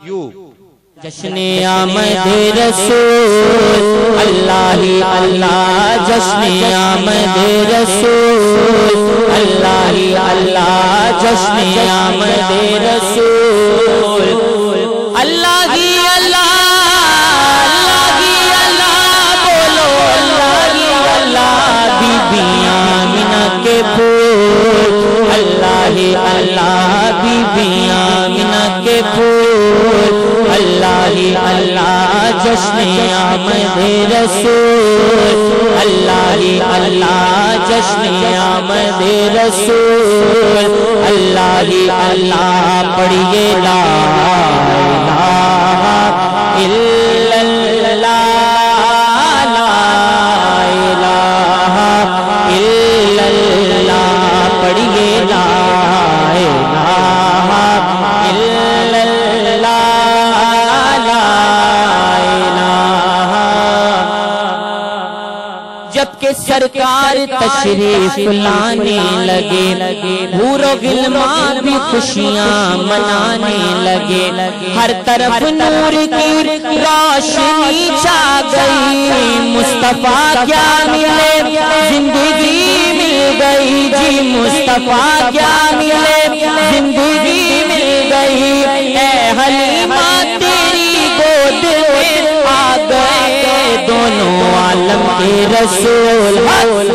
जश्न आमद रसूल अल्लाह ही अल्लाह जश्न आमद रसूल अल्लाह ही अल्लाह जश्न अल्लाह ही जश्न आमद रसूल। अल्लाह ही अल्लाह जश्न आमद रसूल। अल्लाह ही अल्लाह पढ़िए ला इलाहा सरकार तशरीफ़ लाने लगे, भूरो गिलमा भी खुशियाँ मनाने लगे। हर तरफ़ नूर की रोशनी छा गई, मुस्तफ़ा क्या मिले? ज़िंदगी मिल गई जी, मुस्तफ़ा क्या मिले? रसूल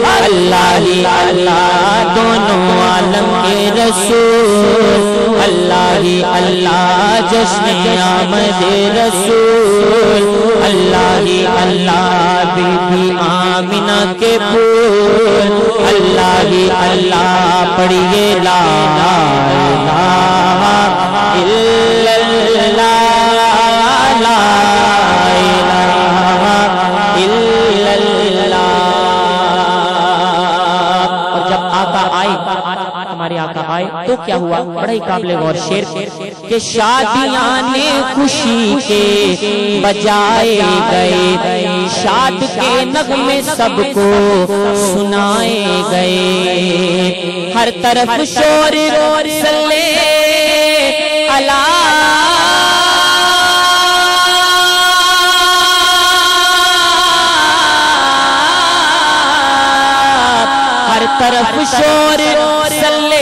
अल्लाह ही अल्लाह दोनों आलम के रसूल। अल्लाह ही अल्लाह जश्न आमद रसूल। अल्लाह ही अल्लाह बीबी आमिना के फूल। अल्लाह ही अल्लाह पढ़िए ला इल्लल्लाह। आका आए तो क्या हुआ? बड़ा ही काबिल गौर शेर के शादियाँ ने खुशी के बजाए गए, शाद के नगमे सबको सुनाए गए। हर तरफ़ शोर सल्ले, अला। तरफ़ शोर सल्ले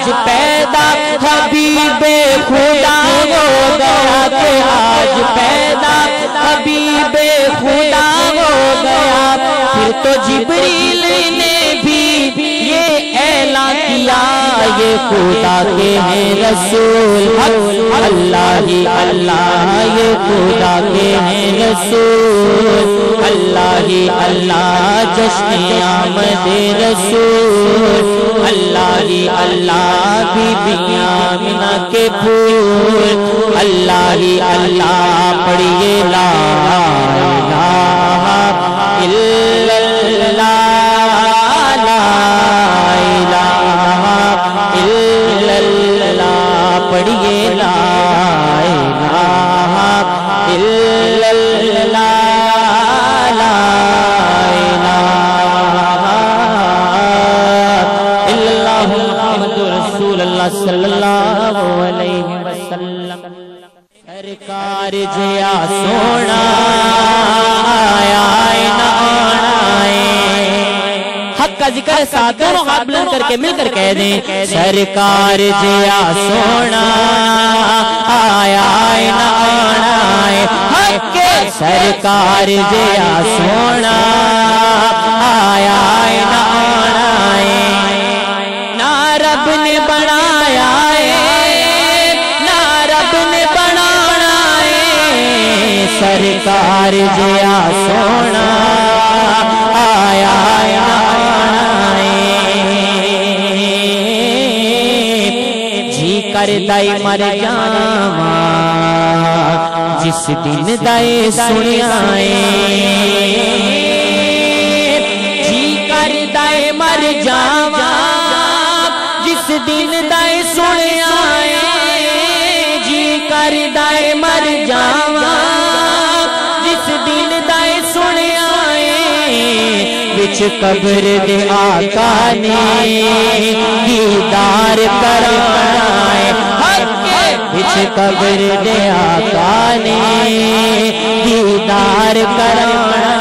आज पैदा हबीबे खुदा हो गया के आज पैदा हबीबे खुदा हो गया। फिर तो जिबरील ने भी ऐलान किया ये खुदा के हैं रसूल। अल्लाह ही अल्लाह, ये खुदा के हैं रसूल। अल्लाह ही अल्लाह जश्न आमद रसूल। अल्लाह ही अल्लाह, बीबियाँ के फूल। अल्लाह ही अल्लाह, पढ़िए ला इलाहा मुहम्मदुर रसूलुल्लाह सल्लल्लाहु अलैहि वसल्लम सरकार जया सोना आया हक का ज़िक्र साथ दोनों हाथ बुलंद करके मिलकर कह दें सरकार जया सोना आया ना हक के सरकार जया सोना रब ने बनाया है। ना रब ने बनाना है। सरकार जया सोना आया जी कर दाई मर जावा, जिस दिन दाए सुनियाए जी कर दाए मर जिस दिन दाए सुनियाए जी कर दाए मर जावा। जिस दिन दाए सुनियाए विच कब्र दे आका ने दीदार कराए हक कब्र दे आका ने दीदार करा